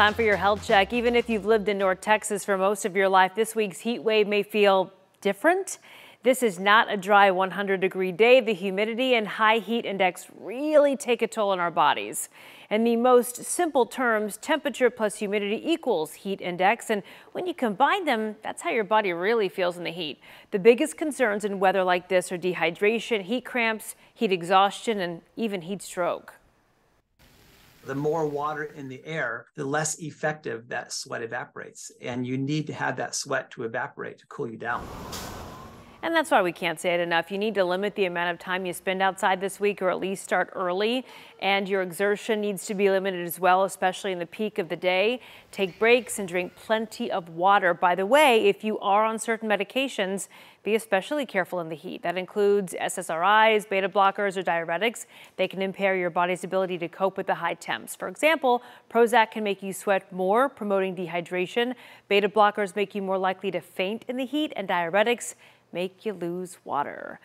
Time for your health check. Even if you've lived in North Texas for most of your life, this week's heat wave may feel different. This is not a dry 100 degree day. The humidity and high heat index really take a toll on our bodies. In the most simple terms, temperature plus humidity equals heat index. And when you combine them, that's how your body really feels in the heat. The biggest concerns in weather like this are dehydration, heat cramps, heat exhaustion, and even heat stroke. The more water in the air, the less effective that sweat evaporates. And you need to have that sweat to evaporate to cool you down. And that's why we can't say it enough. You need to limit the amount of time you spend outside this week or at least start early. And your exertion needs to be limited as well, especially in the peak of the day. Take breaks and drink plenty of water. By the way, if you are on certain medications, be especially careful in the heat. That includes SSRIs, beta blockers, or diuretics. They can impair your body's ability to cope with the high temps. For example, Prozac can make you sweat more, promoting dehydration. Beta blockers make you more likely to faint in the heat, and diuretics make you lose water.